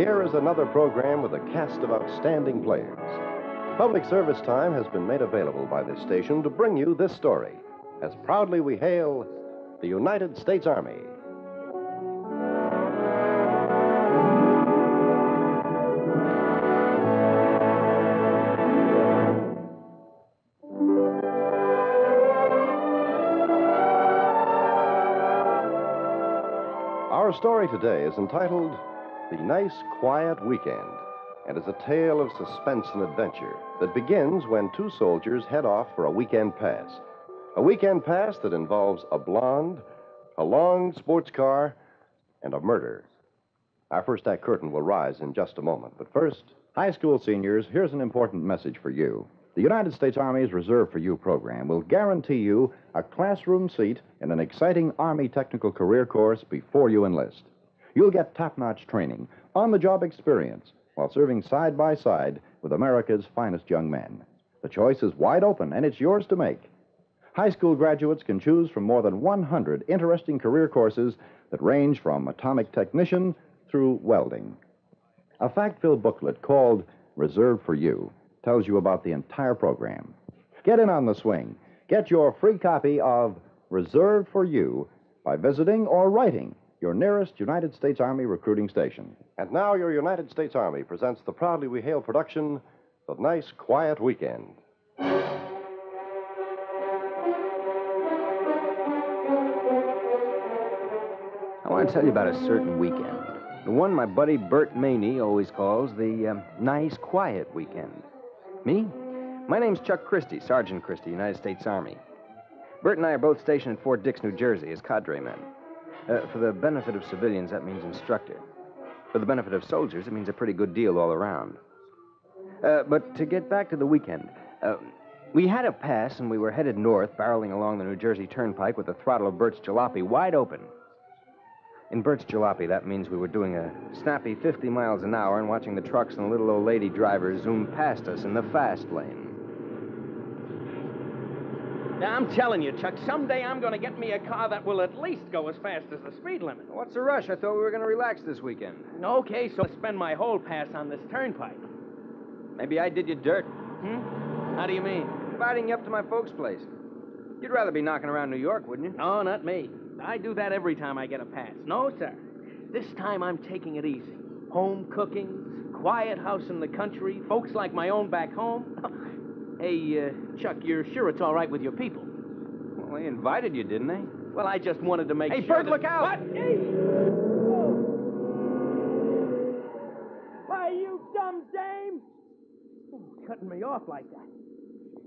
here is another program with a cast of outstanding players. Public service time has been made available by this station to bring you this story, as proudly we hail the United States Army. Our story today is entitled The Nice Quiet Weekend and is a tale of suspense and adventure that begins when two soldiers head off for a weekend pass. A weekend pass that involves a blonde, a long sports car, and a murder. Our first act curtain will rise in just a moment, but first, High school seniors, here's an important message for you. The United States Army's Reserve for You program will guarantee you a classroom seat in an exciting Army technical career course before you enlist. You'll get top notch training, on the job experience, while serving side by side with America's finest young men. The choice is wide open, and it's yours to make. High school graduates can choose from more than 100 interesting career courses that range from atomic technician through welding. A fact filled booklet called Reserved for You tells you about the entire program. Get in on the swing. Get your free copy of Reserved for You by visiting or writing your nearest United States Army recruiting station. and now your United States Army presents the Proudly We Hail production, The Nice Quiet Weekend. I want to tell you about a certain weekend. The one my buddy Bert Maney always calls the um, nice, quiet weekend. Me? My name's Chuck Christie, Sergeant Christie, United States Army. Bert and I are both stationed at Fort Dix, New Jersey, as cadre men. Uh, for the benefit of civilians, that means instructor. For the benefit of soldiers, it means a pretty good deal all around. Uh, but to get back to the weekend, uh, we had a pass and we were headed north, barreling along the New Jersey Turnpike with the throttle of Bert's jalopy wide open. In Bert's jalopy, that means we were doing a snappy 50 miles an hour and watching the trucks and little old lady drivers zoom past us in the fast lane. Now, I'm telling you, Chuck, someday I'm going to get me a car that will at least go as fast as the speed limit. What's the rush? I thought we were going to relax this weekend. Okay, so I'll spend my whole pass on this turnpike. Maybe I did you dirt, Hmm? How do you mean? inviting you up to my folks' place. You'd rather be knocking around New York, wouldn't you? No, not me. I do that every time I get a pass. No, sir. This time I'm taking it easy. Home cookings, quiet house in the country, folks like my own back home. hey, uh, Chuck, you're sure it's all right with your people? Well, they invited you, didn't they? Well, I just wanted to make Hey, sure. Hey, Bert, that- look out! What? Hey! Why, you dumb dame! Oh, Cutting me off like that.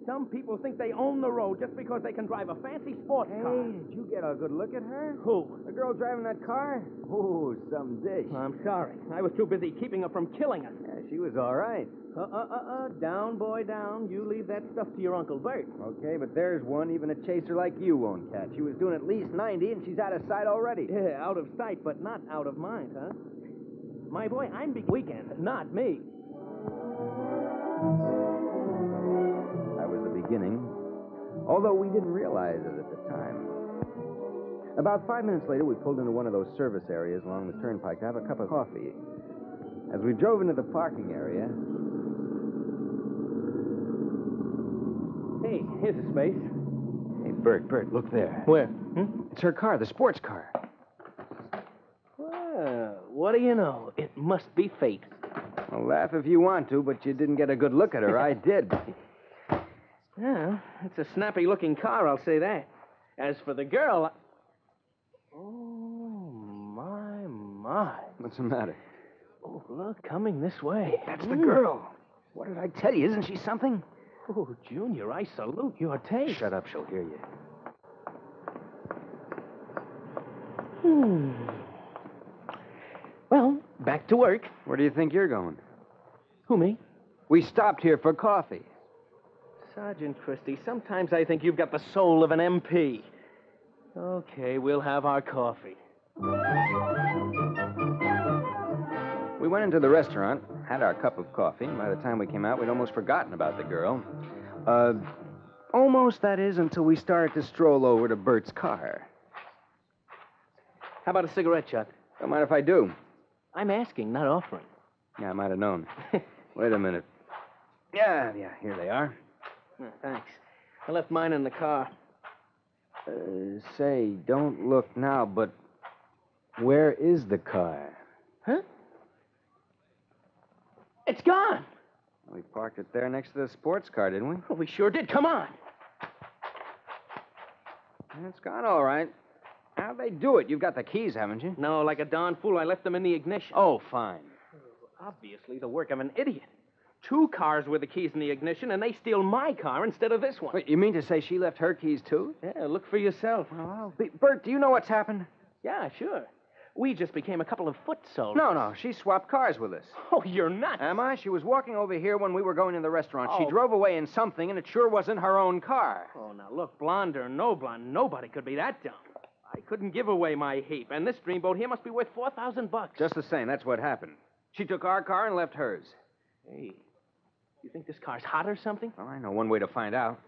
Some people think they own the road just because they can drive a fancy sports car. Hey, did you get a good look at her? Who? The girl driving that car? Oh, some dish. I'm sorry. I was too busy keeping her from killing us. Yeah, she was all right. Uh, uh, uh, uh. Down, boy, down. You leave that stuff to your Uncle Bert. Okay, but there's one even a chaser like you won't catch. She was doing at least 90, and she's out of sight already. Yeah, out of sight, but not out of mind, huh? My boy, I'm big weekend, not me. That was the beginning, although we didn't realize it at the time. About five minutes later, we pulled into one of those service areas along the turnpike to have a cup of coffee. As we drove into the parking area, Hey, here's a space. hey, Bert, Bert, look there. Where? Hmm? It's her car, the sports car. Well, what do you know? It must be fate. Well, laugh if you want to, but you didn't get a good look at her. I did. Well, it's a snappy looking car, I'll say that. As for the girl. I... Oh, my, my. What's the matter? Oh, look, coming this way. That's the girl. What did I tell you? Isn't she something? Oh, Junior, I salute your taste. Shut up, she'll hear you. Hmm. Well, back to work. Where do you think you're going? Who, me? We stopped here for coffee. Sergeant Christie, sometimes I think you've got the soul of an MP. Okay, we'll have our coffee. We went into the restaurant, had our cup of coffee, and by the time we came out, we'd almost forgotten about the girl. Uh, almost, that is, until we started to stroll over to Bert's car. How about a cigarette, Chuck? Don't mind if I do. I'm asking, not offering. Yeah, I might have known. Wait a minute. Yeah, yeah, here they are. Yeah, thanks. I left mine in the car. Uh, say, don't look now, but where is the car? Huh? It's gone. We parked it there next to the sports car, didn't we? Oh, we sure did. Come on. It's gone, all right. How'd they do it? You've got the keys, haven't you? No, like a darn fool, I left them in the ignition. Oh, fine. Obviously, the work of an idiot. Two cars with the keys in the ignition, and they steal my car instead of this one. Wait, you mean to say she left her keys, too? Yeah, look for yourself. Oh, be- Bert, do you know what's happened? Yeah, sure. We just became a couple of foot soldiers. No, no, she swapped cars with us. Oh, you're nuts. Am I? She was walking over here when we were going to the restaurant. She Oh. drove away in something, and it sure wasn't her own car. Oh, now look, blonde or no blonde, nobody could be that dumb. I couldn't give away my heap, and this dreamboat here must be worth four thousand bucks. Just the same, that's what happened. She took our car and left hers. Hey, you think this car's hot or something? Well, I know one way to find out.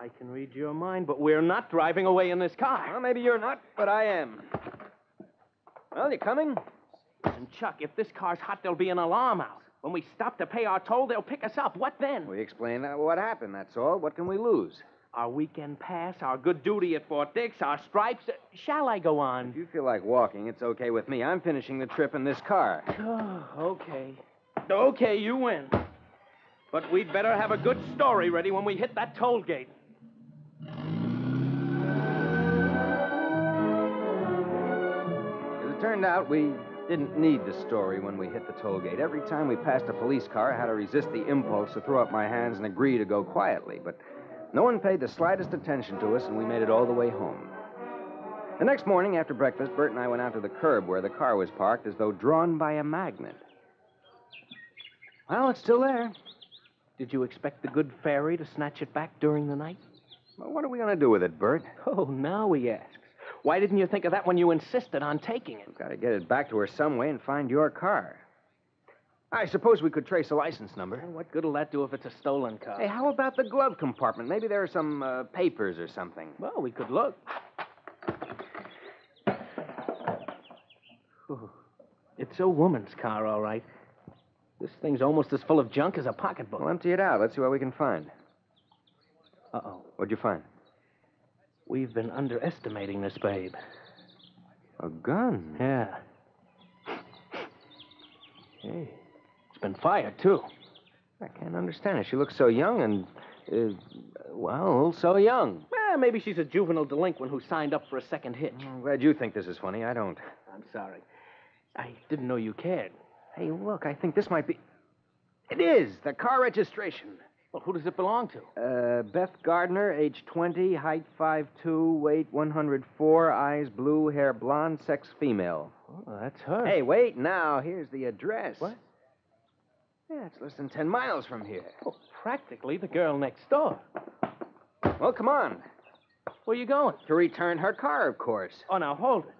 I can read your mind, but we're not driving away in this car. Well, maybe you're not, but I am. Well, you coming? And Chuck, if this car's hot, there'll be an alarm out. When we stop to pay our toll, they'll pick us up. What then? We explain what happened, that's all. What can we lose? Our weekend pass, our good duty at Fort Dix, our stripes. Uh, Shall I go on? If you feel like walking, it's okay with me. I'm finishing the trip in this car. Oh, okay. Okay, you win. But we'd better have a good story ready when we hit that toll gate. Turned out, we didn't need the story when we hit the toll gate. Every time we passed a police car, I had to resist the impulse to throw up my hands and agree to go quietly. But no one paid the slightest attention to us, and we made it all the way home. The next morning, after breakfast, Bert and I went out to the curb where the car was parked as though drawn by a magnet. Well, it's still there. Did you expect the good fairy to snatch it back during the night? Well, what are we going to do with it, Bert? Oh, now he asks. Why didn't you think of that when you insisted on taking it? We've got to get it back to her some way and find your car. I suppose we could trace a license number. What good'll that do if it's a stolen car? Hey, how about the glove compartment? Maybe there are some uh, papers or something. Well, we could look. Ooh, It's a woman's car, all right. This thing's almost as full of junk as a pocketbook. Well, empty it out. Let's see what we can find. Uh-oh. What'd you find? We've been underestimating this babe. A gun. Yeah. Hey, it's been fired, too. I can't understand it. She looks so young and, uh, well, so young. Well, maybe she's a juvenile delinquent who signed up for a second hitch. I'm glad you think this is funny. I don't. I'm sorry. I didn't know you cared. Hey, look, I think this might be. It is the car registration. Well, who does it belong to? Uh, Beth Gardner, age 20, height 5'2, weight 104, eyes blue, hair blonde, sex female. Oh, that's her. Hey, wait now. Here's the address. What? Yeah, it's less than 10 miles from here. Oh, practically the girl next door. Well, come on. Where you going? To return her car, of course. Oh, now hold it.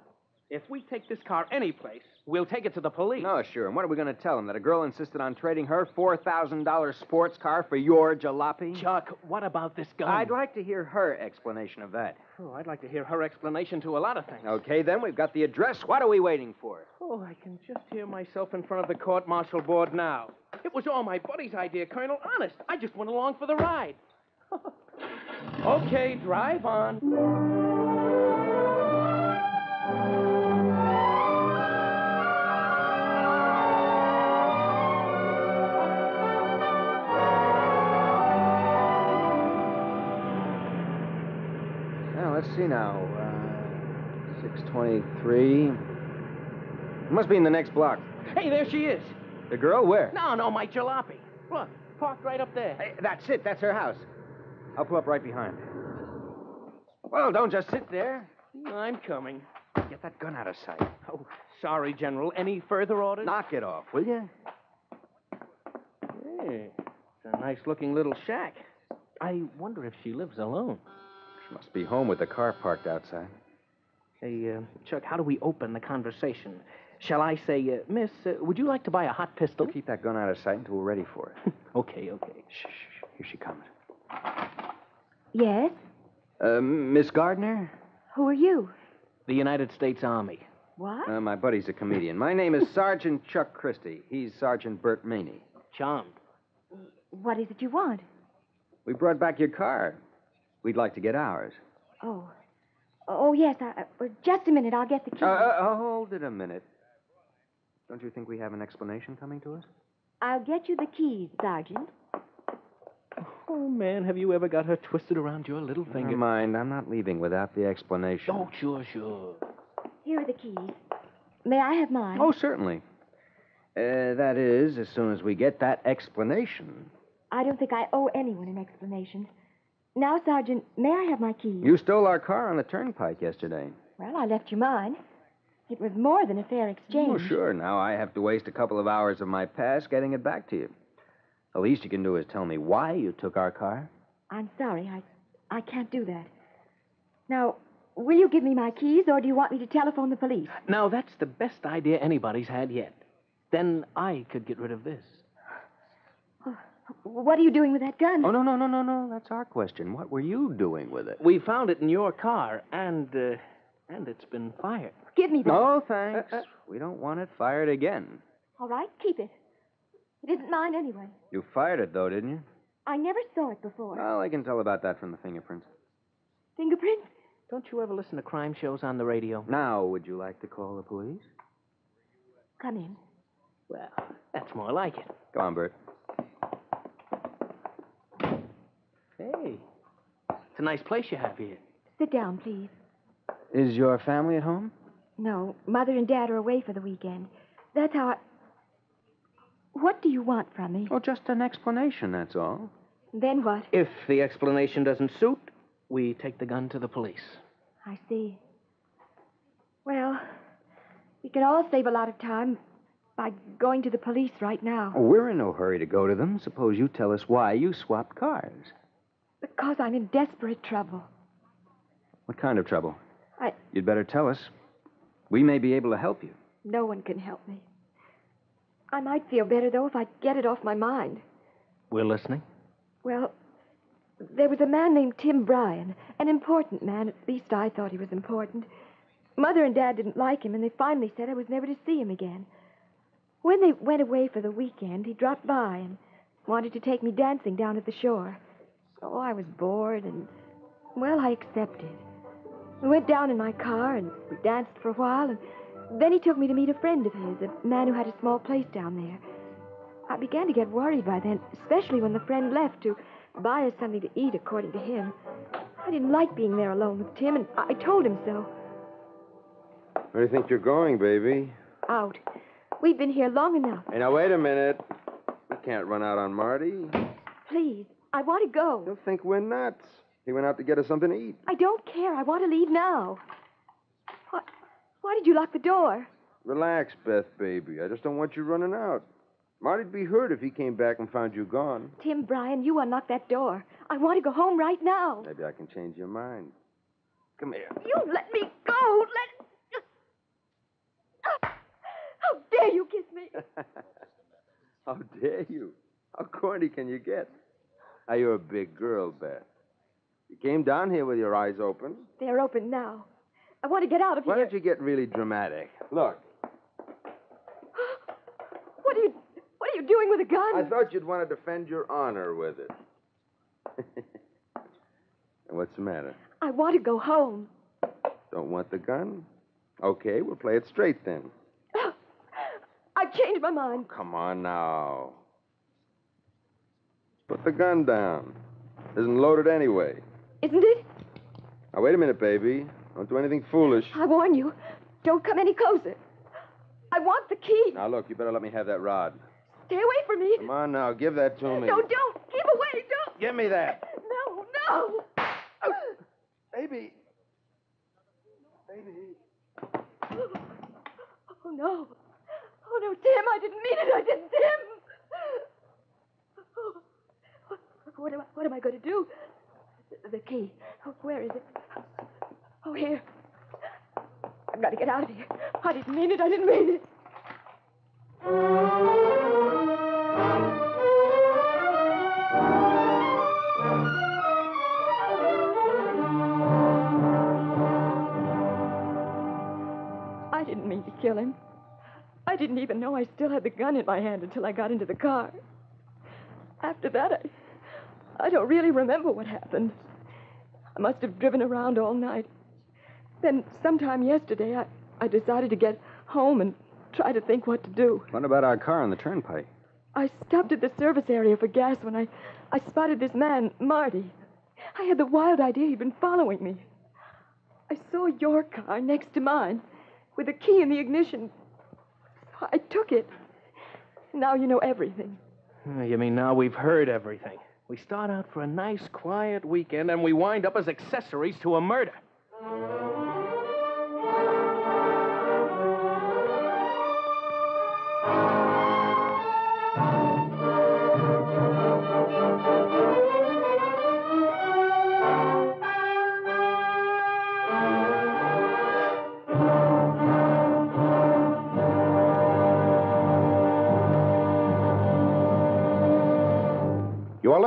If we take this car any place, we'll take it to the police. No, sure. And what are we going to tell them? That a girl insisted on trading her $4,000 sports car for your jalopy? Chuck, what about this gun? I'd like to hear her explanation of that. Oh, I'd like to hear her explanation to a lot of things. Okay, then, we've got the address. What are we waiting for? Oh, I can just hear myself in front of the court martial board now. It was all my buddy's idea, Colonel. Honest. I just went along for the ride. okay, drive on. See now. Uh, 623. Must be in the next block. Hey, there she is. The girl? Where? No, no, my jalopy. Look, parked right up there. Hey, that's it. That's her house. I'll pull up right behind. Well, don't just sit there. I'm coming. Get that gun out of sight. Oh, sorry, General. Any further orders? Knock it off, will you? Hey, it's a nice looking little shack. I wonder if she lives alone. She must be home with the car parked outside. Hey, uh, Chuck, how do we open the conversation? Shall I say, uh, Miss, uh, would you like to buy a hot pistol? Keep that gun out of sight until we're ready for it. okay, okay. shh, shh, shh. Here she comes. Yes? Uh, Miss Gardner? Who are you? The United States Army. What? Uh, my buddy's a comedian. My name is Sergeant Chuck Christie. He's Sergeant Bert Maney. Charmed. What is it you want? We brought back your car. We'd like to get ours. Oh. Oh, yes. I, uh, just a minute. I'll get the key. Uh, uh, hold it a minute. Don't you think we have an explanation coming to us? I'll get you the keys, Sergeant. Oh, man, have you ever got her twisted around your little finger? Never mind. I'm not leaving without the explanation. Oh, sure, sure. Here are the keys. May I have mine? Oh, certainly. Uh, that is, as soon as we get that explanation. I don't think I owe anyone an explanation. Now, Sergeant, may I have my keys? You stole our car on the turnpike yesterday. Well, I left you mine. It was more than a fair exchange. Oh, sure. Now I have to waste a couple of hours of my pass getting it back to you. The least you can do is tell me why you took our car. I'm sorry. I, I can't do that. Now, will you give me my keys, or do you want me to telephone the police? Now, that's the best idea anybody's had yet. Then I could get rid of this. What are you doing with that gun? Oh, no, no, no, no, no. That's our question. What were you doing with it? We found it in your car, and, uh, and it's been fired. Give me that. No, thanks. we don't want it fired again. All right, keep it. It isn't mine anyway. You fired it, though, didn't you? I never saw it before. Well, I can tell about that from the fingerprints. Fingerprints? Don't you ever listen to crime shows on the radio? Now, would you like to call the police? Come in. Well, that's more like it. Go on, Bert. Hey, it's a nice place you have here. Sit down, please. Is your family at home? No, Mother and Dad are away for the weekend. That's how I. What do you want from me? Oh, just an explanation, that's all. Then what? If the explanation doesn't suit, we take the gun to the police. I see. Well, we could all save a lot of time by going to the police right now. Oh, we're in no hurry to go to them. Suppose you tell us why you swapped cars. Because I'm in desperate trouble. What kind of trouble? I. You'd better tell us. We may be able to help you. No one can help me. I might feel better, though, if I get it off my mind. We're listening. Well, there was a man named Tim Bryan, an important man. At least I thought he was important. Mother and Dad didn't like him, and they finally said I was never to see him again. When they went away for the weekend, he dropped by and wanted to take me dancing down at the shore. Oh, I was bored, and, well, I accepted. We went down in my car, and we danced for a while, and then he took me to meet a friend of his, a man who had a small place down there. I began to get worried by then, especially when the friend left to buy us something to eat, according to him. I didn't like being there alone with Tim, and I told him so. Where do you think you're going, baby? Out. We've been here long enough. Hey, now, wait a minute. We can't run out on Marty. Please, I want to go. He'll think we're nuts. He went out to get us something to eat. I don't care. I want to leave now. Why, why did you lock the door? Relax, Beth, baby. I just don't want you running out. Marty'd be hurt if he came back and found you gone. Tim Bryan, you unlock that door. I want to go home right now. Maybe I can change your mind. Come here. You let me go. Let. How dare you kiss me? How dare you? How corny can you get? Now, you're a big girl, Beth. You came down here with your eyes open. They're open now. I want to get out of here. Why don't you get really dramatic? Look, What are you? What are you doing with a gun? I thought you'd want to defend your honor with it. what's the matter? I want to go home. Don't want the gun? Okay, we'll play it straight then. I've changed my mind. Come on now. Put the gun down. Isn't loaded anyway. Isn't it? Now, wait a minute, baby. Don't do anything foolish. I warn you. Don't come any closer. I want the key. Now, look, you better let me have that rod. Stay away from me. Come on now, give that to me. No, don't. Keep away. Don't. Give me that. No, no. Baby. Baby. Oh, no. Oh, no, Tim, I didn't mean it. I didn't, Tim. What am I, what am I going to do? The, key. Oh, where is it? Oh, here. I've got to get out of here. I didn't mean it. I didn't mean it. I didn't mean to kill him. I didn't even know I still had the gun in my hand until I got into the car. After that, I, I don't really remember what happened. I must have driven around all night. Then, sometime yesterday, I, I decided to get home and try to think what to do. What about our car on the turnpike? I stopped at the service area for gas when I, I spotted this man, Marty. I had the wild idea he'd been following me. I saw your car next to mine with a key in the ignition. I took it. Now you know everything. You mean now we've heard everything? We start out for a nice, quiet weekend, and we wind up as accessories to a murder.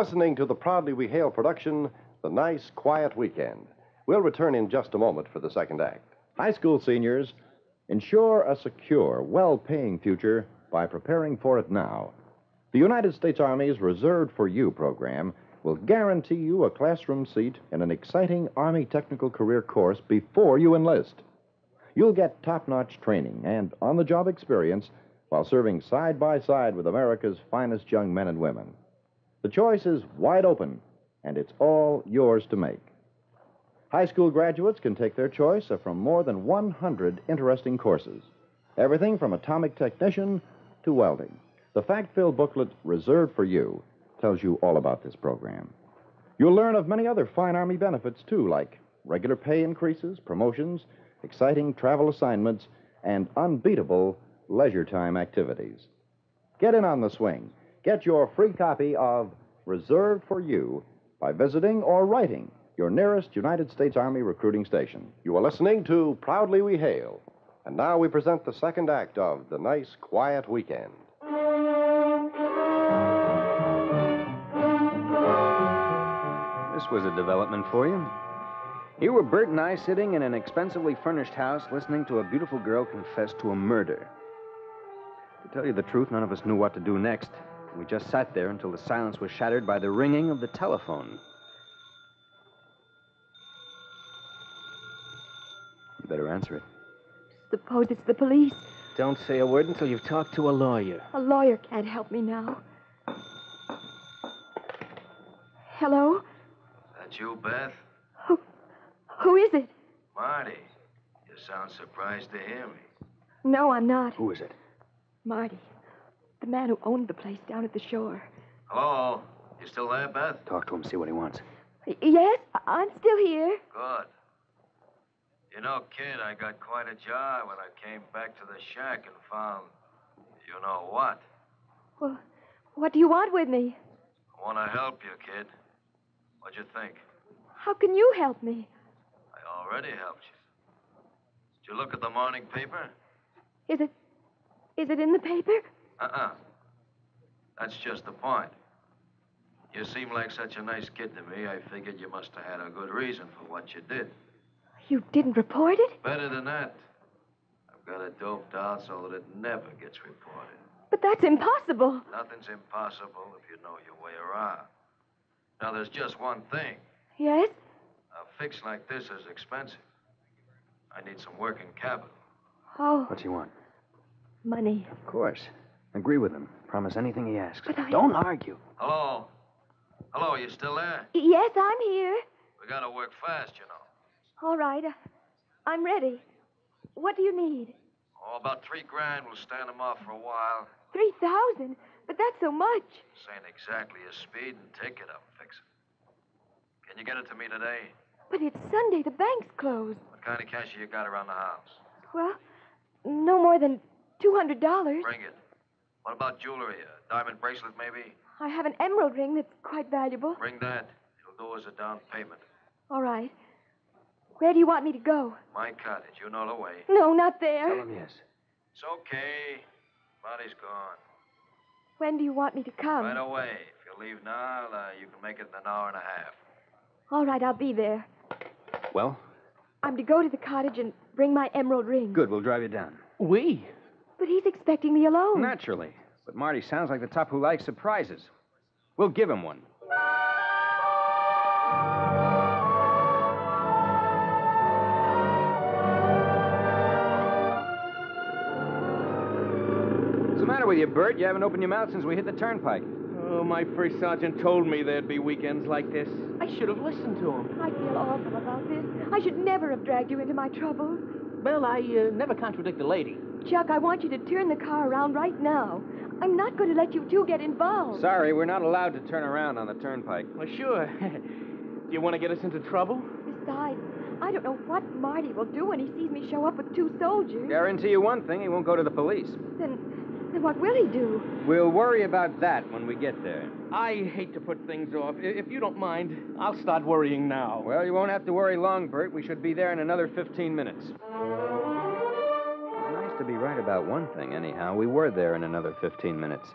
Listening to the Proudly We Hail production, The Nice Quiet Weekend. We'll return in just a moment for the second act. High school seniors, ensure a secure, well paying future by preparing for it now. The United States Army's Reserved for You program will guarantee you a classroom seat in an exciting Army technical career course before you enlist. You'll get top notch training and on the job experience while serving side by side with America's finest young men and women. The choice is wide open, and it's all yours to make. High school graduates can take their choice from more than 100 interesting courses. Everything from atomic technician to welding. The fact filled booklet reserved for you tells you all about this program. You'll learn of many other fine Army benefits, too, like regular pay increases, promotions, exciting travel assignments, and unbeatable leisure time activities. Get in on the swing. Get your free copy of Reserved for You by visiting or writing your nearest United States Army recruiting station. You are listening to Proudly We Hail. And now we present the second act of The Nice Quiet Weekend. This was a development for you. Here were Bert and I sitting in an expensively furnished house listening to a beautiful girl confess to a murder. To tell you the truth, none of us knew what to do next. We just sat there until the silence was shattered by the ringing of the telephone. You better answer it. Suppose it's the police. Don't say a word until you've talked to a lawyer. A lawyer can't help me now. Hello? That you, Beth? Who, who is it? Marty. You sound surprised to hear me. No, I'm not. Who is it? Marty. The man who owned the place down at the shore. Hello? You still there, Beth? Talk to him, see what he wants. Yes, I- I'm still here. Good. You know, kid, I got quite a jar when I came back to the shack and found. You know what? Well, what do you want with me? I want to help you, kid. What'd you think? How can you help me? I already helped you. Did you look at the morning paper? Is it. Is it in the paper? Uh uh That's just the point. You seem like such a nice kid to me, I figured you must have had a good reason for what you did. You didn't report it? Better than that. I've got it doped out so that it never gets reported. But that's impossible. Nothing's impossible if you know your way around. Now, there's just one thing. Yes? A fix like this is expensive. I need some working capital. Oh, What do you want? money. Of course. Agree with him. Promise anything he asks. But I- Don't argue. Hello? Hello, you still there? Yes, I'm here. We gotta work fast, you know. All right. uh, I'm ready. What do you need? Oh, about three grand We'll stand them off for a while. Three thousand? But that's so much. This ain't exactly a speed and ticket I'm fixing. Can you get it to me today? But it's Sunday. The bank's closed. What kind of cash you got around the house? Well, no more than two hundred dollars. Bring it. What about jewelry? A diamond bracelet, maybe? I have an emerald ring that's quite valuable. Bring that. It'll do as a down payment. All right. Where do you want me to go? My cottage. You know the way. No, not there. Tell him yes. It's okay. Marty's gone. When do you want me to come? Right away. If you leave now, uh, you can make it in an hour and a half. All right, I'll be there. Well, I'm to go to the cottage and bring my emerald ring. good. We'll drive you down. We? But he's expecting me alone. Naturally. But Marty sounds like the top who likes surprises. We'll give him one. What's the matter with you, Bert? You haven't opened your mouth since we hit the turnpike. Oh, my first sergeant told me there'd be weekends like this. I should have listened to him. I feel awful about this. I should never have dragged you into my troubles. Well, I uh, never contradict a lady. Chuck, I want you to turn the car around right now. I'm not going to let you two get involved. Sorry, we're not allowed to turn around on the turnpike. Well, sure. Do you want to get us into trouble? Besides, I don't know what Marty will do when he sees me show up with two soldiers. Guarantee you one thing, he won't go to the police. Then, then what will he do? We'll worry about that when we get there. I hate to put things off. If you don't mind, I'll start worrying now. Well, you won't have to worry long, Bert. We should be there in another 15 minutes. It's nice to be right about one thing, anyhow. We were there in another 15 minutes.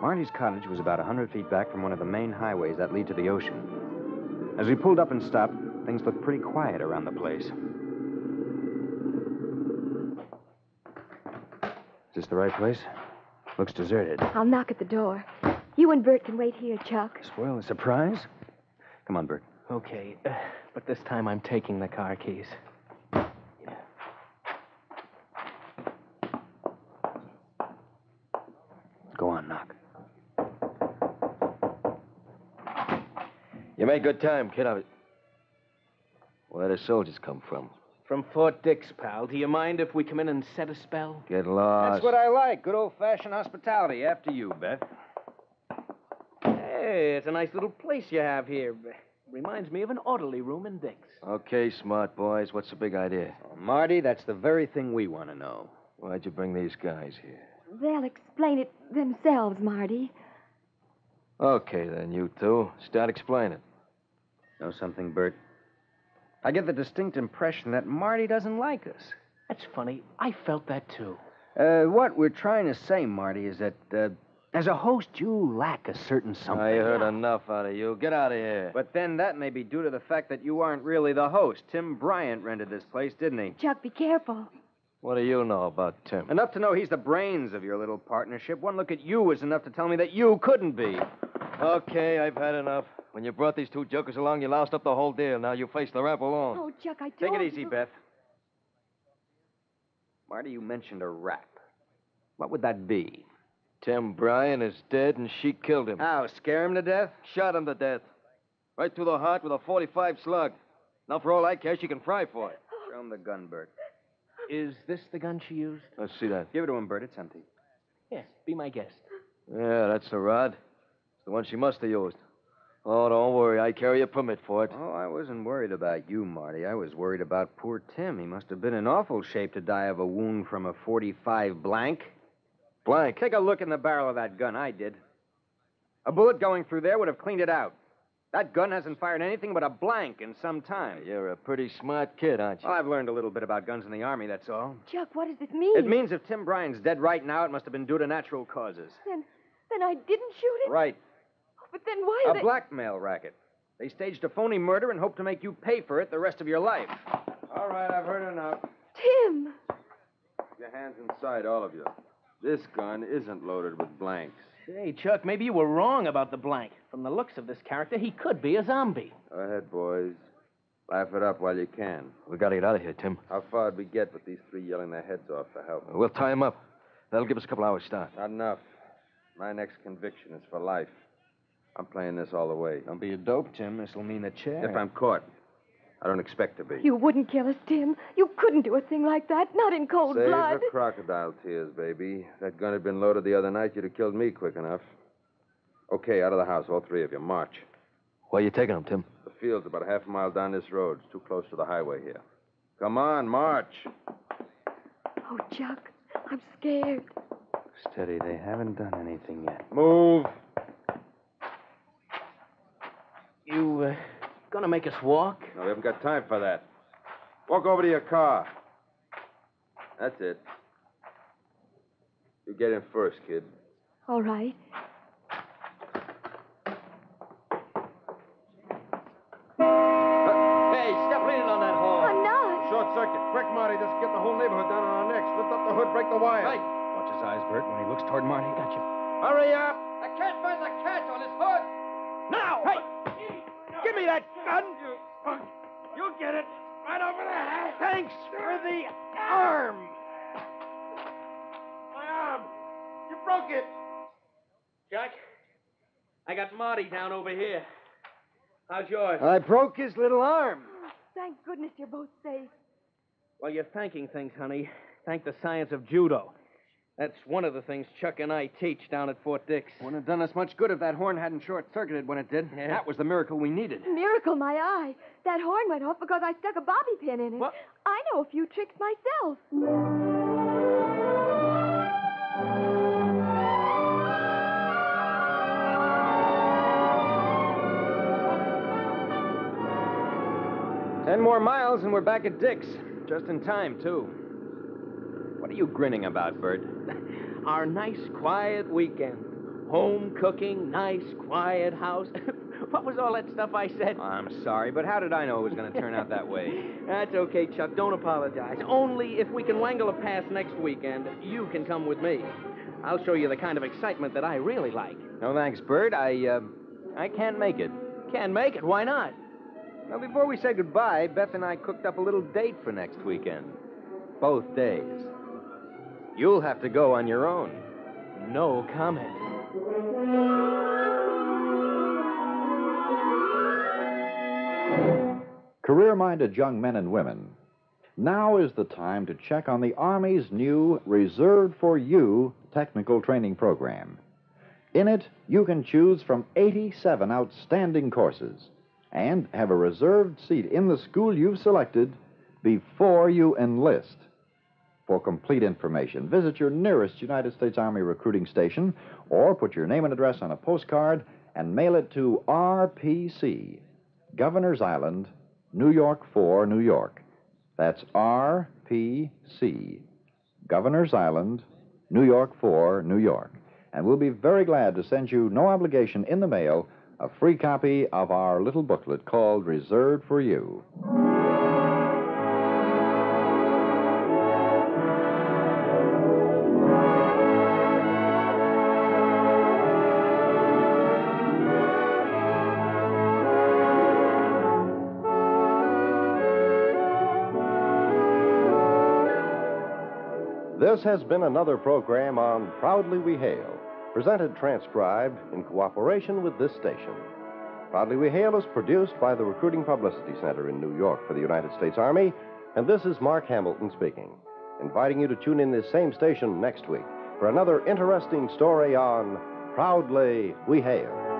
Marty's cottage was about a 100 feet back from one of the main highways that lead to the ocean. As we pulled up and stopped, things looked pretty quiet around the place. Is this the right place? Looks deserted. I'll knock at the door. You and Bert can wait here, Chuck. Spoil the surprise? Come on, Bert. Okay, uh, but this time I'm taking the car keys. Go on, knock. You made good time, kid. I was... Where the soldiers come from? From Fort Dix, pal. Do you mind if we come in and set a spell? Get lost. That's what I like. Good old fashioned hospitality. After you, Beth. Hey, it's a nice little place you have here. Reminds me of an orderly room in Dix. Okay, smart boys. What's the big idea? Oh, Marty, that's the very thing we want to know. Why'd you bring these guys here? They'll explain it themselves, Marty. Okay, then, you two. Start explaining. Know something, Bert? I get the distinct impression that Marty doesn't like us. That's funny. I felt that too. Uh, what we're trying to say, Marty, is that uh, as a host, you lack a certain something. I heard enough out of you. Get out of here. But then that may be due to the fact that you aren't really the host. Tim Bryan rented this place, didn't he? Chuck, be careful. What do you know about Tim? Enough to know he's the brains of your little partnership. One look at you is enough to tell me that you couldn't be. Okay, I've had enough. When you brought these two jokers along, you loused up the whole deal. Now you face the rap alone. Oh, Chuck, I told Take it easy, you. Beth. Marty, you mentioned a rap. What would that be? Tim Bryan is dead, and she killed him. How, scare him to death? Shot him to death. Right through the heart with a 45 slug. Now, for all I care, she can fry for it. Show him the gun, Bert. Is this the gun she used? Let's see that. Give it to him, Bert. It's empty. Yes, be my guest. Yeah, that's the rod. It's the one she must have used. Oh, don't worry. I carry a permit for it. Oh, I wasn't worried about you, Marty. I was worried about poor Tim. He must have been in awful shape to die of a wound from a 45 blank. Blank. Take a look in the barrel of that gun. I did. A bullet going through there would have cleaned it out. That gun hasn't fired anything but a blank in some time. You're a pretty smart kid, aren't you? Well, I've learned a little bit about guns in the Army, that's all. Chuck, what does this mean? It means if Tim Bryan's dead right now, it must have been due to natural causes. Then, then I didn't shoot him? Right. But then why A they... blackmail racket. They staged a phony murder and hope to make you pay for it the rest of your life. All right, I've heard enough. Tim! Keep your hands inside, all of you. This gun isn't loaded with blanks. Say, Chuck, maybe you were wrong about the blank. From the looks of this character, he could be a zombie. Go ahead, boys. Laugh it up while you can. We gotta get out of here, Tim. How far did we get with these three yelling their heads off for help? We'll tie him up. That'll give us a couple hours start. Not enough. My next conviction is for life. I'm playing this all the way. Don't be a dope, Tim. This'll mean a chair. If I'm caught, I don't expect to be. You wouldn't kill us, Tim. You couldn't do a thing like that. Not in cold Save blood. the crocodile tears, baby. If that gun had been loaded the other night, you'd have killed me quick enough. Okay, out of the house, all three of you. March. Where are you taking them, Tim? The field's about a half a mile down this road. It's too close to the highway here. Come on, march. Oh, Chuck, I'm scared. Steady. They haven't done anything yet. Move. Want to make us walk? No, we haven't got time for that. Walk over to your car. That's it. You get in first, kid. All right. Uh, hey, stop leaning on that horn. I'm not. Short circuit. Quick, Marty. This will get the whole neighborhood down on our necks. Lift up the hood, break the wire. Hey. Watch his eyes, Bert. When he looks toward Marty, got you. Hurry up! That gun! Oh, You'll get it right over the head. Thanks for the arm. My arm. You broke it. Chuck, I got Marty down over here. How's yours? I broke his little arm. Oh, thank goodness you're both safe. Well, you're thanking things, honey. Thank the science of judo. That's one of the things Chuck and I teach down at Fort Dix. Wouldn't have done us much good if that horn hadn't short circuited when it did. Yeah. That was the miracle we needed. Miracle, my eye. That horn went off because I stuck a bobby pin in it. What? I know a few tricks myself. Ten more miles and we're back at Dix. Just in time, too. What are you grinning about, Bert? Our nice, quiet weekend. Home cooking, nice, quiet house. what was all that stuff I said? I'm sorry, but how did I know it was going to turn out that way? That's okay, Chuck. Don't apologize. Only if we can wangle a pass next weekend, you can come with me. I'll show you the kind of excitement that I really like. No thanks, Bert. I, uh, I can't make it. Can't make it. Why not? Now, before we said goodbye, Beth and I cooked up a little date for next weekend. Both days. You'll have to go on your own. No comment. Career minded young men and women, now is the time to check on the Army's new Reserved for You technical training program. In it, you can choose from 87 outstanding courses and have a reserved seat in the school you've selected before you enlist. For complete information, visit your nearest United States Army recruiting station or put your name and address on a postcard and mail it to RPC, Governor's Island, New York 4, New York. That's RPC, Governor's Island, New York 4, New York. And we'll be very glad to send you, no obligation, in the mail, a free copy of our little booklet called Reserved for You. This has been another program on Proudly We Hail, presented transcribed in cooperation with this station. Proudly We Hail is produced by the Recruiting Publicity Center in New York for the United States Army, and this is Mark Hamilton speaking, inviting you to tune in this same station next week for another interesting story on Proudly We Hail.